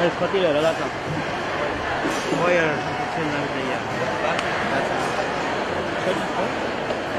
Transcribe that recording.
El scotilero, dato. Voy a